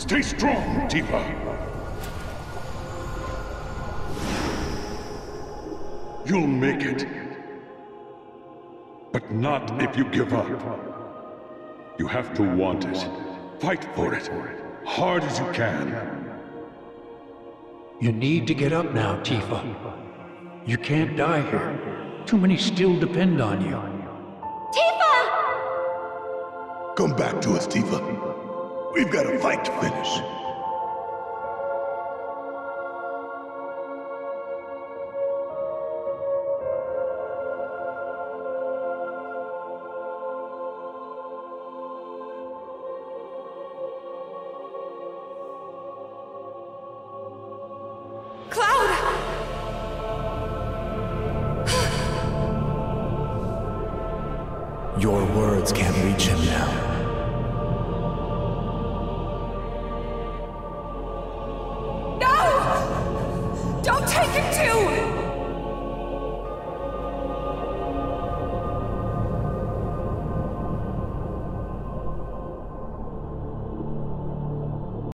Stay strong, Tifa. You'll make it. But not if you give up. You have to want it. Fight for it. Hard as you can. You need to get up now, Tifa. You can't die here. Too many still depend on you. Tifa! Come back to us, Tifa. We've got a fight to finish. Cloud! Your words can't reach him Don't take him too!